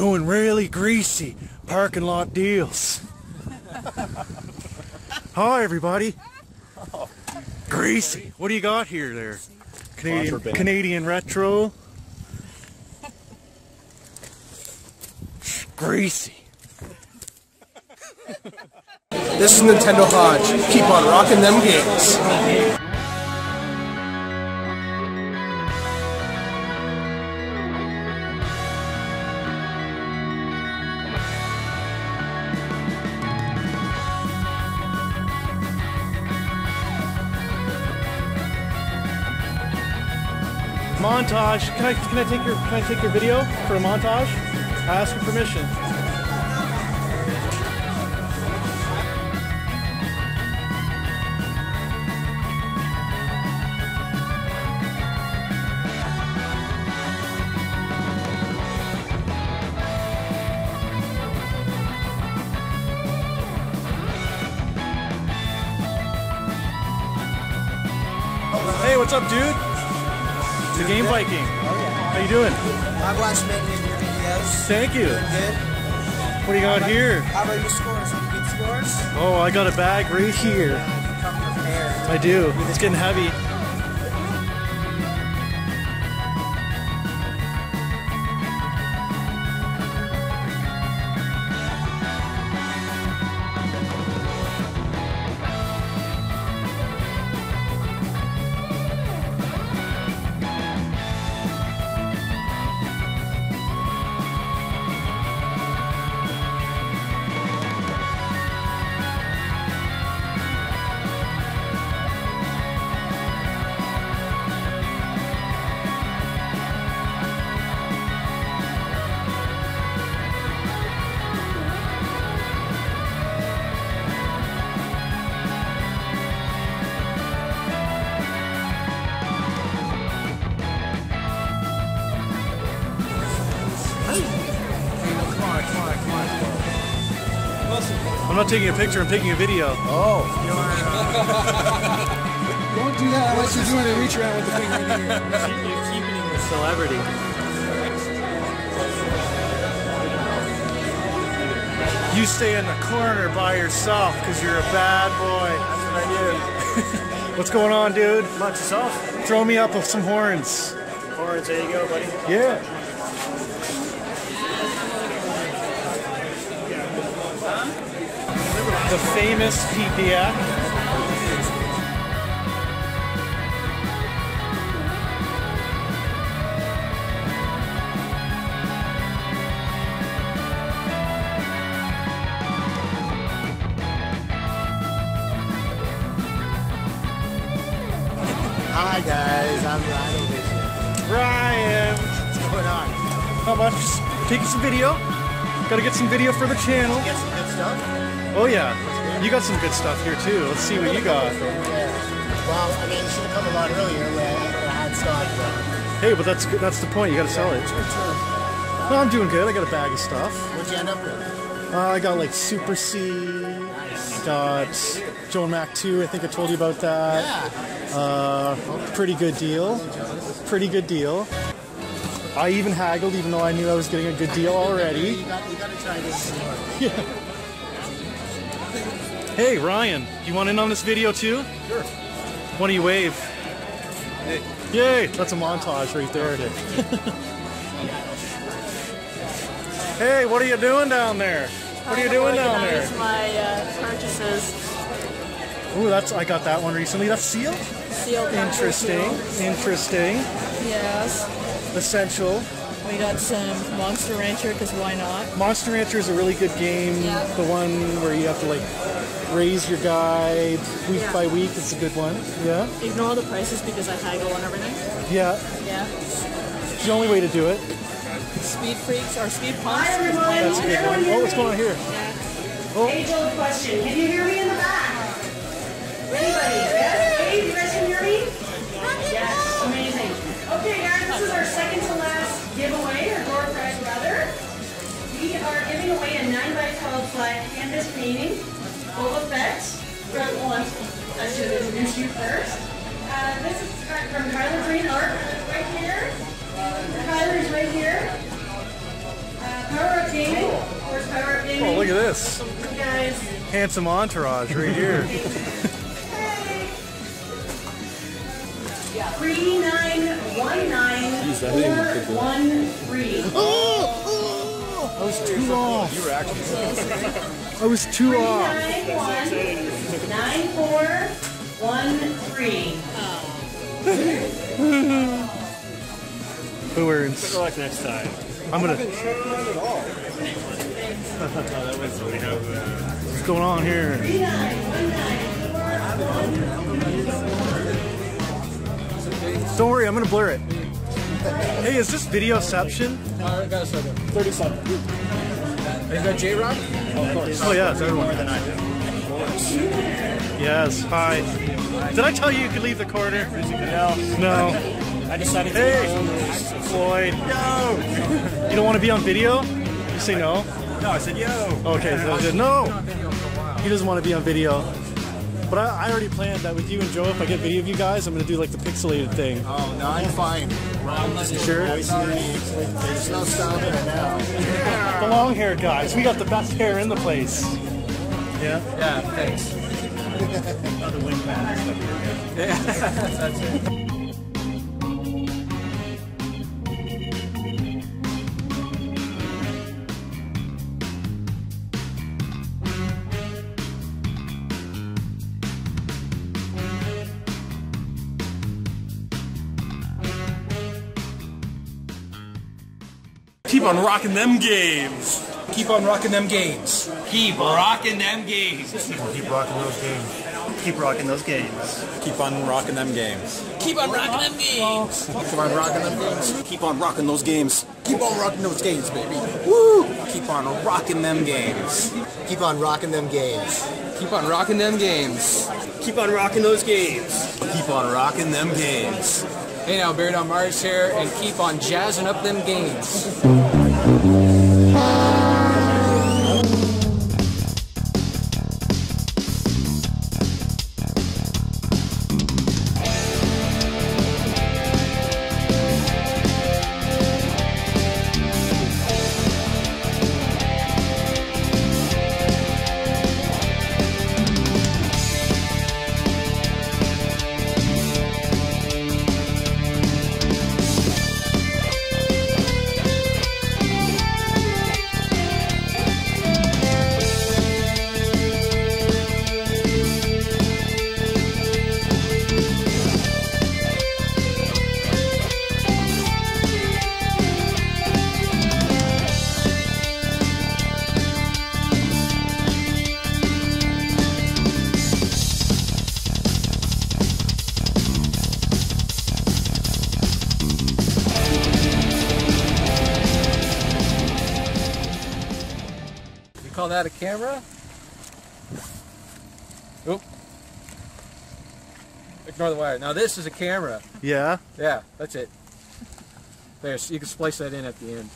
doing really greasy parking lot deals. Hi, everybody. Greasy. What do you got here there? Canadian, Canadian retro. Greasy. This is Nintendo Hodge. Keep on rocking them games. Montage. Can I can I take your can I take your video for a montage? I ask your permission. Hey, what's up, dude? The Game Viking. How you doing? I've watched many of your videos. Thank you. Good. What do you got here? How about your scores? Any good scores? Oh, I got a bag right here. Uh, prepared. I do. It's getting heavy. Not taking a picture, I'm taking a video. Oh. Don't do that unless you're doing a reach around with the thing right here. You're keeping the celebrity. You stay in the corner by yourself because you're a bad boy. That's what I do. What's going on, dude? Much yourself. Throw me up with some horns. Horns, there you go, buddy. Yeah. The famous PPF. Hi guys, I'm Ryan Vision. Ryan. What's going on? How much? Taking some video. Gotta get some video for the channel. Get some good stuff? Oh yeah. You got some good stuff here too. Let's see what you got. Yeah. Well, I mean, you should have come a lot earlier when I had stock, but Hey, but that's good. That's the point. You gotta sell it. No, I'm doing good. I got a bag of stuff. What'd you end up with? Uh, I got like Super C. Got Joe & Mac 2. I think I told you about that. Yeah. Uh, pretty good deal. Pretty good deal. I even haggled, even though I knew I was getting a good deal already. You got, you got to try this more. Hey, Ryan, you want in on this video too? Sure. Why don't you wave? Hey. Yay! That's a montage right there. hey, what are you doing down there? What are you doing down there? Organize my uh, purchases. Ooh, that's I got that one recently. That's sealed. Sealed Interesting. Interesting. Yes. Essential. We got some Monster Rancher because why not? Monster Rancher is a really good game. Yeah. The one where you have to like raise your guy week Yeah. by week. It's a good one. Yeah. Ignore the prices because I haggle on everything. Yeah. Yeah. It's the only way to do it. Speed Freaks or Speed Punks. That's a good one. Oh, what's going on here? Oh. Age old question. Can you hear me in the back? Anybody? Yes? Hey, you guys can hear me? Yes. Amazing. Okay, guys, this is our second to last giveaway, or door prize rather. We are giving away a 9 by 12 flat canvas painting, Boba Fett, from one. I should introduce you first. Uh, this is from Tyler Green Art, right here. Tyler's right here. Uh, Power Up Gaming. Of course, Power Up Gaming. Oh, look at this. You guys. Handsome entourage right here. Three nine one nine four one three. I was too off. You were actually. I was too off. Nine one nine four one three. Who earns? Good luck next time. I'm gonna. that was we have. Uh, What's going on here? Don't worry, I'm gonna blur it. Hey, is this videoception? Uh, got a second. 30 seconds. Is that J Rock? of course. Oh yeah, it's everyone. More than I do. Yes. Hi. Did I tell you you could leave the corner? No. No. I decided to. Hey, Floyd. Yo. You don't want to be on video? You say no. No, I said yo. Okay. So I said no. He doesn't want to be on video. But I, I already planned that with you and Joe, if I get video of you guys, I'm gonna do like the pixelated thing. Oh, no, I'm fine. Sure. There's no stopping it now. The long hair guys. We got the best hair in the place. Yeah. Yeah, thanks. Keep on rocking them games. Keep on rocking them games. Keep rocking them games. Keep rocking those games. Keep rocking those games. Keep on rocking them games. Keep on rocking them games. Keep on rocking them games. Keep on rocking those games. Keep on rocking those games, baby. Woo! Keep on rocking them games. Keep on rocking them games. Keep on rocking them games. Keep on rocking those games. Keep on rocking them games. Hey now, Buried on Mars here, and keep on jazzing up them games. That a camera? Oop. Ignore the wire. Now this is a camera. Yeah. Yeah, that's it. There, so you can splice that in at the end.